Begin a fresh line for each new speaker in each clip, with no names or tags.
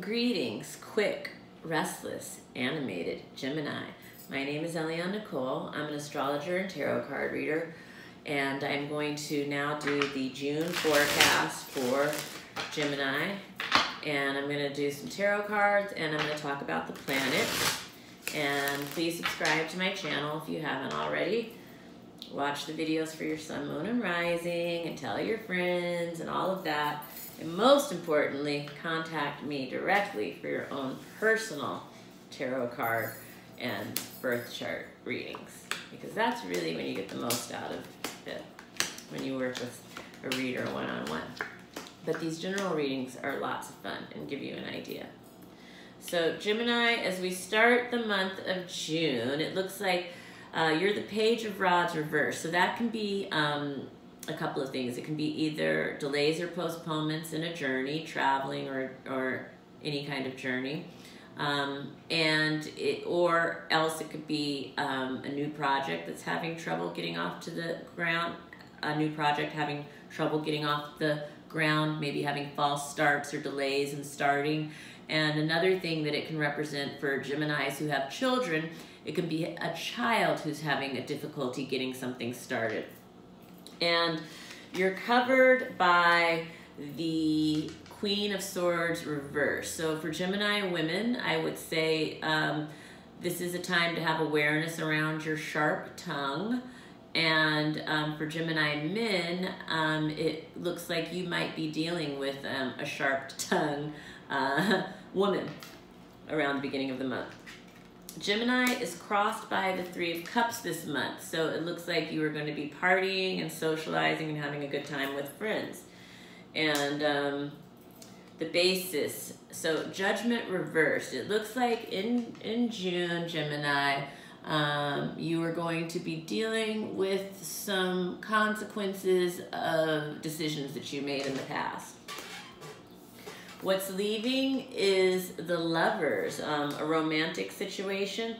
Greetings, quick, restless, animated Gemini. My name is Eliane Nicole. I'm an astrologer and tarot card reader, and I'm going to now do the June forecast for Gemini. And I'm going to do some tarot cards, and I'm going to talk about the planets. And please subscribe to my channel if you haven't already. Watch the videos for your sun, moon, and rising, and tell your friends, and all of that. And most importantly, contact me directly for your own personal tarot card and birth chart readings. Because that's really when you get the most out of it, when you work with a reader one-on-one. -on -one. But these general readings are lots of fun and give you an idea. So Gemini, as we start the month of June, it looks like uh, you're the page of rods reverse. So that can be um, a couple of things. It can be either delays or postponements in a journey, traveling or, or any kind of journey. Um, and it, or else it could be um, a new project that's having trouble getting off to the ground, a new project having trouble getting off the ground, maybe having false starts or delays in starting. And another thing that it can represent for Geminis who have children, it can be a child who's having a difficulty getting something started and you're covered by the Queen of Swords reverse. So for Gemini women, I would say um, this is a time to have awareness around your sharp tongue. And um, for Gemini men, um, it looks like you might be dealing with um, a sharp tongue uh, woman around the beginning of the month. Gemini is crossed by the Three of Cups this month, so it looks like you are going to be partying and socializing and having a good time with friends. And um, the basis, so Judgment reversed. It looks like in, in June, Gemini, um, you are going to be dealing with some consequences of decisions that you made in the past. What's leaving is the lovers, um, a romantic situation,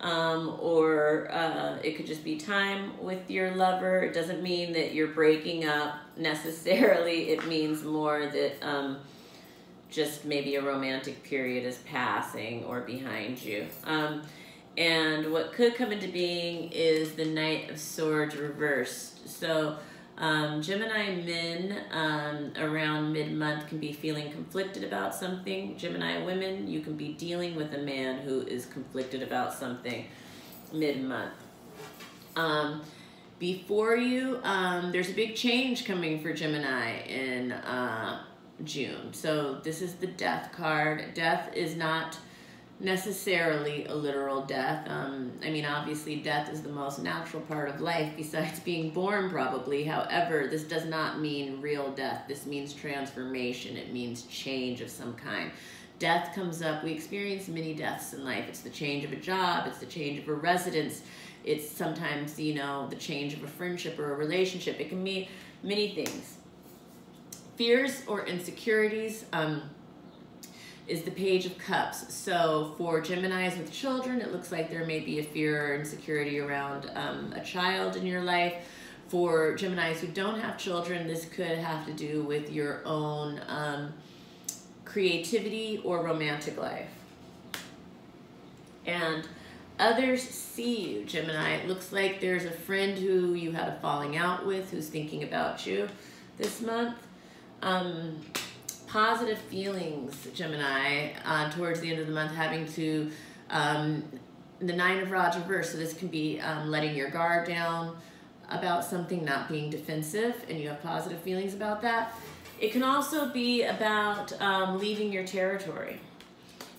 um, or uh, it could just be time with your lover. It doesn't mean that you're breaking up necessarily. It means more that um, just maybe a romantic period is passing or behind you. Um, and what could come into being is the Knight of Swords reversed. So um, Gemini men um, around mid-month can be feeling conflicted about something. Gemini women, you can be dealing with a man who is conflicted about something mid-month. Um, before you, um, there's a big change coming for Gemini in uh, June. So this is the death card. Death is not necessarily a literal death. Um, I mean, obviously, death is the most natural part of life besides being born, probably. However, this does not mean real death. This means transformation, it means change of some kind. Death comes up, we experience many deaths in life. It's the change of a job, it's the change of a residence, it's sometimes, you know, the change of a friendship or a relationship. It can mean many things. Fears or insecurities. Um, is the Page of Cups. So for Geminis with children, it looks like there may be a fear or insecurity around um, a child in your life. For Geminis who don't have children, this could have to do with your own um, creativity or romantic life. And others see you, Gemini. It looks like there's a friend who you had a falling out with who's thinking about you this month. Um, positive feelings, Gemini, uh, towards the end of the month, having to, um, the Nine of Rods reverse, so this can be um, letting your guard down about something, not being defensive, and you have positive feelings about that. It can also be about um, leaving your territory.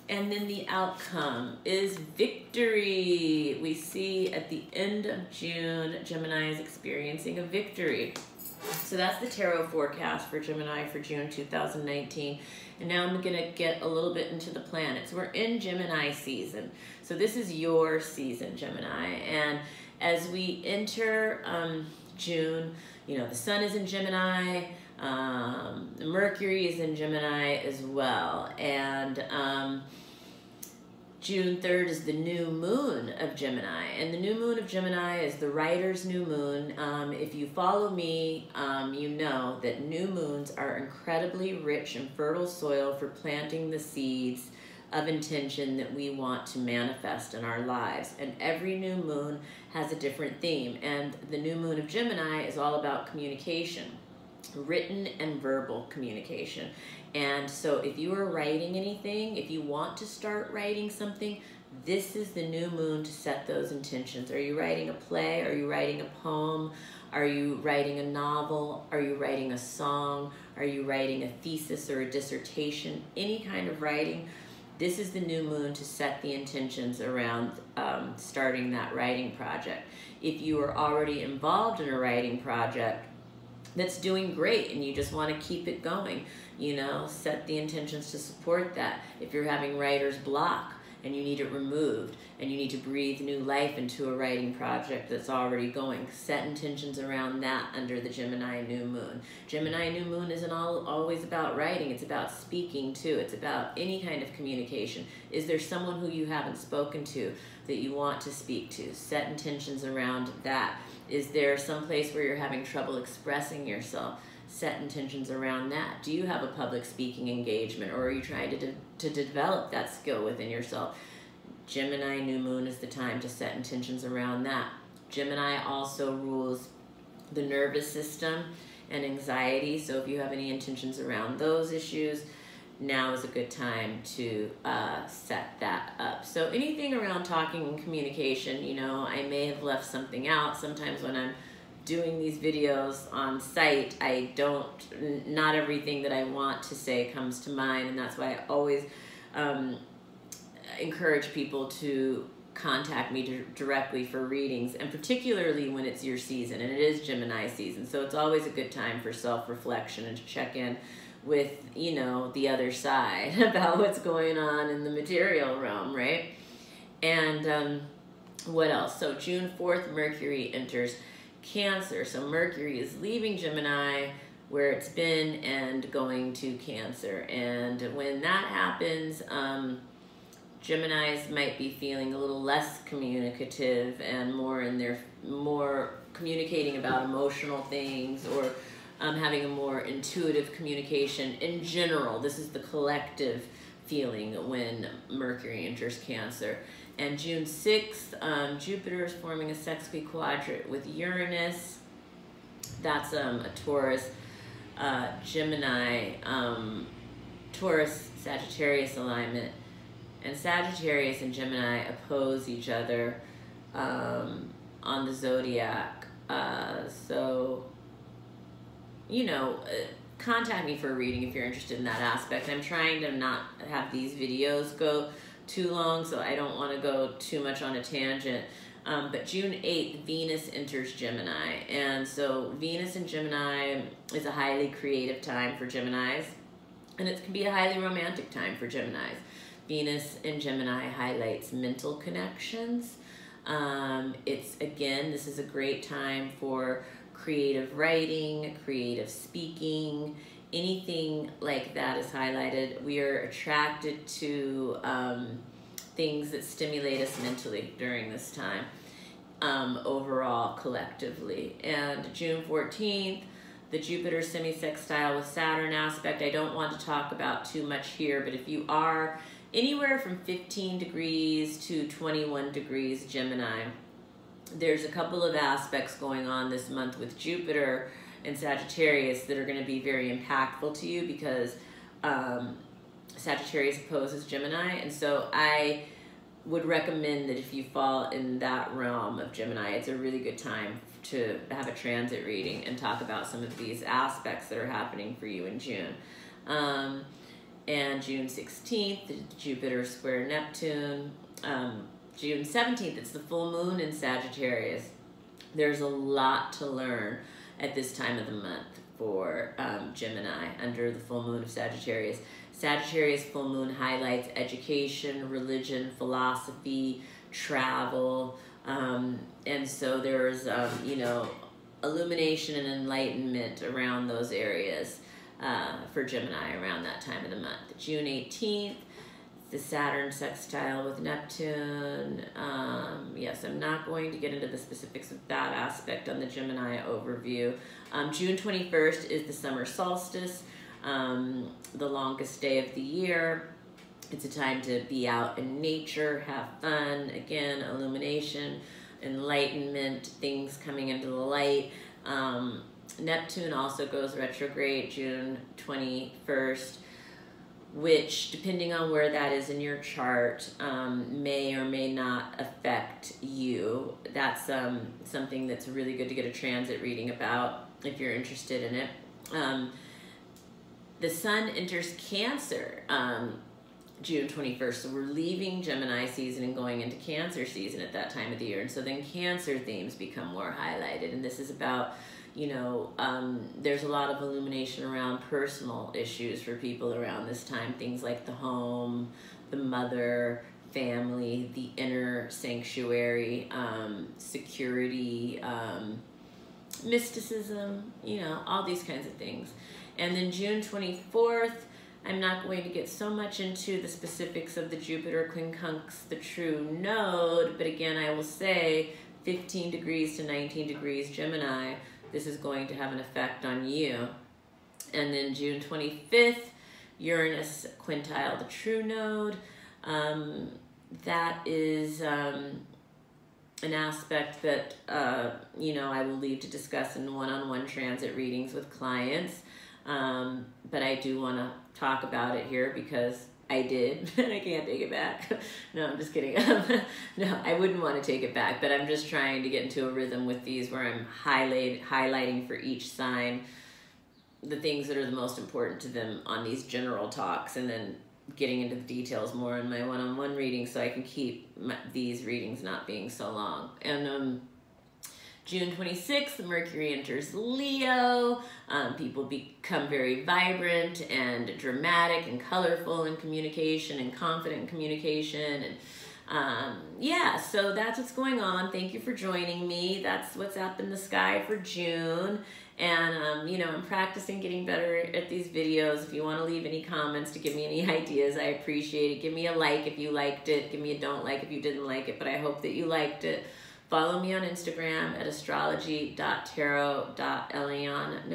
And then the outcome is victory. We see at the end of June, Gemini is experiencing a victory. So that's the tarot forecast for Gemini for June 2019. And now I'm gonna get a little bit into the planets. We're in Gemini season. So this is your season, Gemini. And as we enter um, June, you know, the sun is in Gemini, um, Mercury is in Gemini as well. And um, June 3rd is the new moon of Gemini, and the new moon of Gemini is the writer's new moon. Um, if you follow me, um, you know that new moons are incredibly rich and fertile soil for planting the seeds of intention that we want to manifest in our lives. And every new moon has a different theme, and the new moon of Gemini is all about communication written and verbal communication. And so if you are writing anything, if you want to start writing something, this is the new moon to set those intentions. Are you writing a play? Are you writing a poem? Are you writing a novel? Are you writing a song? Are you writing a thesis or a dissertation? Any kind of writing. This is the new moon to set the intentions around um, starting that writing project. If you are already involved in a writing project, that's doing great and you just want to keep it going you know? Set the intentions to support that. If you're having writer's block and you need it removed and you need to breathe new life into a writing project that's already going. Set intentions around that under the gemini new moon. Gemini new moon isn't all always about writing it's about speaking too. It's about any kind of communication. Is there someone who you haven't spoken to that you want to speak to? Set intentions around that. Is there some place where you're having trouble expressing yourself? Set intentions around that. Do you have a public speaking engagement or are you trying to, de to develop that skill within yourself? Gemini new moon is the time to set intentions around that. Gemini also rules the nervous system and anxiety. So if you have any intentions around those issues, now is a good time to uh, set that up. So anything around talking and communication, you know, I may have left something out. Sometimes when I'm doing these videos on site, I don't, not everything that I want to say comes to mind. And that's why I always um, encourage people to contact me directly for readings and particularly when it's your season and it is Gemini season. So it's always a good time for self-reflection and to check in with you know the other side about what's going on in the material realm right and um, what else so june 4th mercury enters cancer so mercury is leaving gemini where it's been and going to cancer and when that happens um, Geminis might be feeling a little less communicative and more in their more communicating about emotional things or um, having a more intuitive communication in general. This is the collective feeling when Mercury enters Cancer. And June 6th, um, Jupiter is forming a sesquiquadrate with Uranus. That's um, a Taurus, uh, Gemini, um, Taurus, Sagittarius alignment. And Sagittarius and Gemini oppose each other um, on the zodiac. Uh, so you know, uh, contact me for a reading if you're interested in that aspect. I'm trying to not have these videos go too long, so I don't want to go too much on a tangent. Um, but June 8th, Venus enters Gemini. And so Venus in Gemini is a highly creative time for Geminis. And it can be a highly romantic time for Geminis. Venus in Gemini highlights mental connections. Um, it's, again, this is a great time for creative writing, creative speaking, anything like that is highlighted. We are attracted to um, things that stimulate us mentally during this time, um, overall, collectively. And June 14th, the Jupiter semi-sextile with Saturn aspect, I don't want to talk about too much here, but if you are anywhere from 15 degrees to 21 degrees Gemini, there's a couple of aspects going on this month with Jupiter and Sagittarius that are going to be very impactful to you because um, Sagittarius opposes Gemini. And so I would recommend that if you fall in that realm of Gemini, it's a really good time to have a transit reading and talk about some of these aspects that are happening for you in June. Um, and June 16th, Jupiter square Neptune. Um, June 17th, it's the full moon in Sagittarius. There's a lot to learn at this time of the month for um, Gemini under the full moon of Sagittarius. Sagittarius full moon highlights education, religion, philosophy, travel, um, and so there's, um, you know, illumination and enlightenment around those areas uh, for Gemini around that time of the month. June 18th, the Saturn sextile with Neptune. Um, yes, I'm not going to get into the specifics of that aspect on the Gemini overview. Um, June 21st is the summer solstice, um, the longest day of the year. It's a time to be out in nature, have fun, again, illumination, enlightenment, things coming into the light. Um, Neptune also goes retrograde June 21st which, depending on where that is in your chart, um, may or may not affect you. That's um, something that's really good to get a transit reading about if you're interested in it. Um, the sun enters Cancer um, June 21st, so we're leaving Gemini season and going into Cancer season at that time of the year. And so then Cancer themes become more highlighted, and this is about you know, um, there's a lot of illumination around personal issues for people around this time. Things like the home, the mother, family, the inner sanctuary, um, security, um, mysticism, you know, all these kinds of things. And then June 24th, I'm not going to get so much into the specifics of the Jupiter quincunx, the true node, but again, I will say 15 degrees to 19 degrees Gemini this is going to have an effect on you. And then June 25th, Uranus quintile the true node. Um, that is um, an aspect that, uh, you know, I will leave to discuss in one-on-one -on -one transit readings with clients. Um, but I do want to talk about it here because I did, and I can't take it back. no, I'm just kidding. no, I wouldn't want to take it back, but I'm just trying to get into a rhythm with these where I'm highlight, highlighting for each sign the things that are the most important to them on these general talks and then getting into the details more in my one-on-one -on -one reading so I can keep my, these readings not being so long. And um, June 26th, Mercury enters Leo. Um, people become very vibrant and dramatic and colorful in communication and confident in communication. And um, yeah, so that's what's going on. Thank you for joining me. That's what's up in the sky for June. And, um, you know, I'm practicing getting better at these videos. If you want to leave any comments to give me any ideas, I appreciate it. Give me a like if you liked it. Give me a don't like if you didn't like it, but I hope that you liked it. Follow me on Instagram at astrology.tarot.elion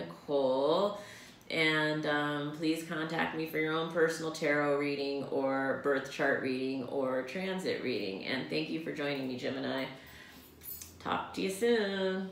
And um, please contact me for your own personal tarot reading or birth chart reading or transit reading. And thank you for joining me, Gemini. Talk to you soon.